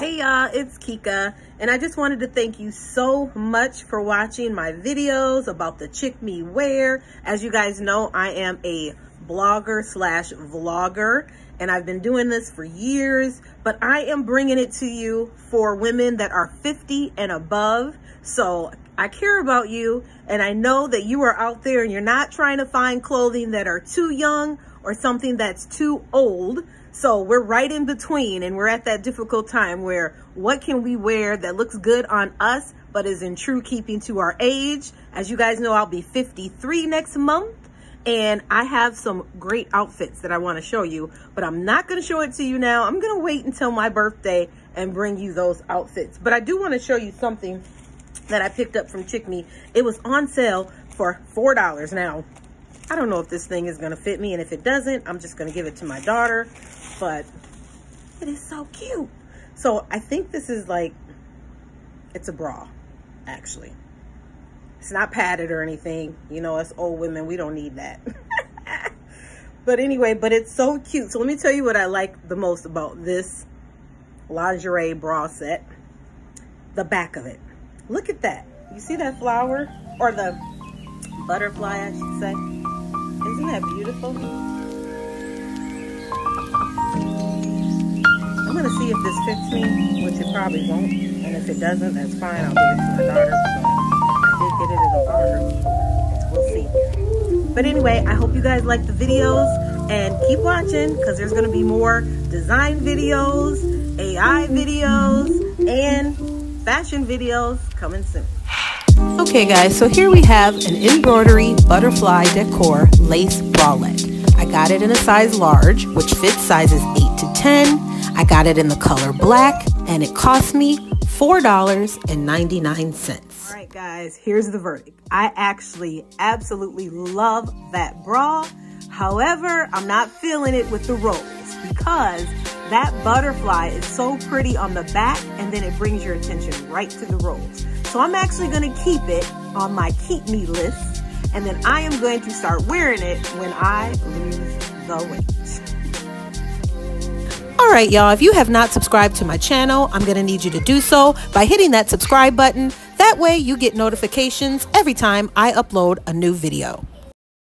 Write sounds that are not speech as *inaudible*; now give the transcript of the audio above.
Hey y'all, it's Kika, and I just wanted to thank you so much for watching my videos about the ChicMe Wear. As you guys know, I am a blogger slash vlogger, and I've been doing this for years, but I am bringing it to you for women that are 50 and above. So I care about you, and I know that you are out there and you're not trying to find clothing that are too young or something that's too old. So we're right in between and we're at that difficult time where what can we wear that looks good on us, but is in true keeping to our age. As you guys know, I'll be 53 next month and I have some great outfits that I want to show you, but I'm not going to show it to you now. I'm going to wait until my birthday and bring you those outfits. But I do want to show you something that I picked up from ChicMe. It was on sale for $4 now. I don't know if this thing is going to fit me. And if it doesn't, I'm just going to give it to my daughter. But it is so cute. So I think this is like, it's a bra, actually. It's not padded or anything. You know, us old women, we don't need that. *laughs* but anyway, but it's so cute. So let me tell you what I like the most about this lingerie bra set. The back of it. Look at that. You see that flower? Or the butterfly, I should say. Isn't that beautiful? I'm gonna see if this fits me, which it probably won't. And if it doesn't, that's fine. I'll give it to my daughter. I did get it in a barter. We'll see. But anyway, I hope you guys like the videos and keep watching because there's gonna be more design videos, AI videos, and fashion videos coming soon. Okay guys, so here we have an embroidery butterfly decor lace bralette. I got it in a size large, which fits sizes 8 to 10. I got it in the color black, and it cost me $4.99. All right guys, here's the verdict. I actually absolutely love that bra. However, I'm not feeling it with the rolls because that butterfly is so pretty on the back and then it brings your attention right to the rolls. So I'm actually going to keep it on my keep me list. And then I am going to start wearing it when I lose the weight. All right, y'all, if you have not subscribed to my channel, I'm going to need you to do so by hitting that subscribe button. That way you get notifications every time I upload a new video.